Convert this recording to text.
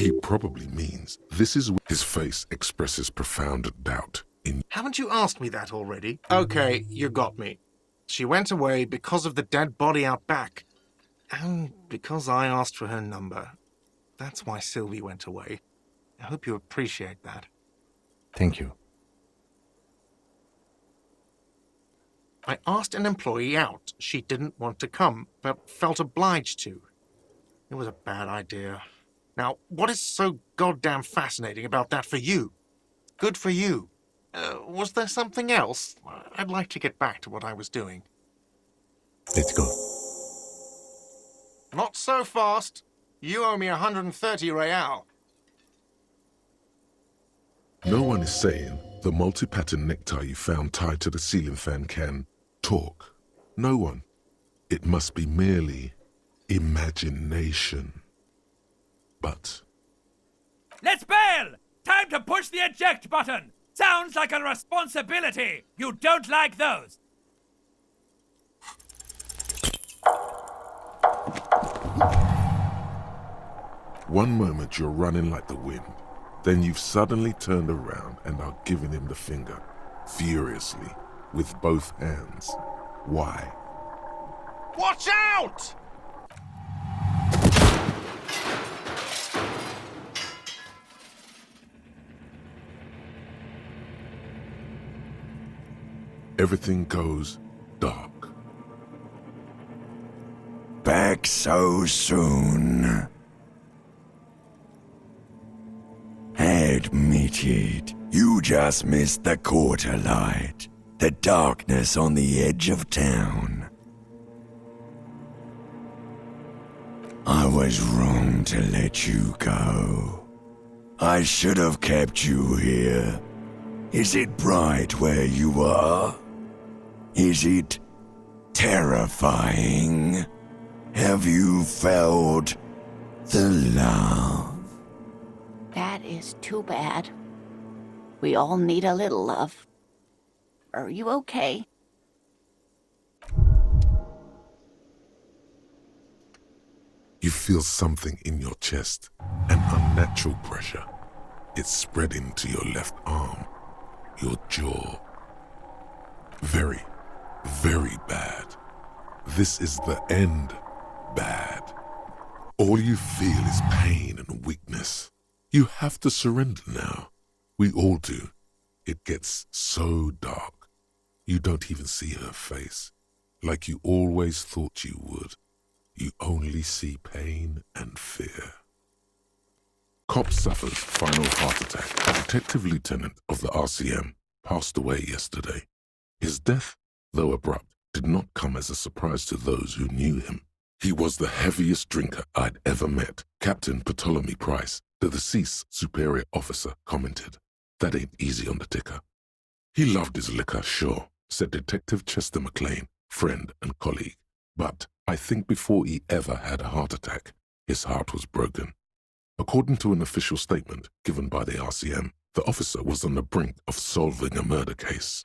He probably means this is his face expresses profound doubt in Haven't you asked me that already? Okay, you got me. She went away because of the dead body out back. And because I asked for her number. That's why Sylvie went away. I hope you appreciate that. Thank you. I asked an employee out. She didn't want to come, but felt obliged to. It was a bad idea. Now, what is so goddamn fascinating about that for you? Good for you. Uh, was there something else? I'd like to get back to what I was doing. Let's go. Not so fast. You owe me 130 real. No one is saying the multi-pattern necktie you found tied to the ceiling fan can talk. No one. It must be merely imagination. But Let's bail! Time to push the eject button! Sounds like a responsibility! You don't like those! one moment you're running like the wind, then you've suddenly turned around and are giving him the finger, furiously, with both hands. Why? Watch out! Everything goes dark. Back so soon. Admit it, you just missed the quarter light, the darkness on the edge of town. I was wrong to let you go. I should have kept you here. Is it bright where you are? Is it terrifying? Have you felt the love? That is too bad. We all need a little love. Are you okay? You feel something in your chest, an unnatural pressure. It's spreading to your left arm, your jaw. Very, very bad. This is the end bad. All you feel is pain and weakness. You have to surrender now. We all do. It gets so dark. You don't even see her face, like you always thought you would. You only see pain and fear. Cop suffers final heart attack. A detective lieutenant of the RCM passed away yesterday. His death, though abrupt, did not come as a surprise to those who knew him. He was the heaviest drinker I'd ever met. Captain Ptolemy Pryce, the deceased superior officer, commented. That ain't easy on the ticker. He loved his liquor, sure, said Detective Chester McLaine, friend and colleague. But I think before he ever had a heart attack, his heart was broken. According to an official statement given by the RCM, the officer was on the brink of solving a murder case.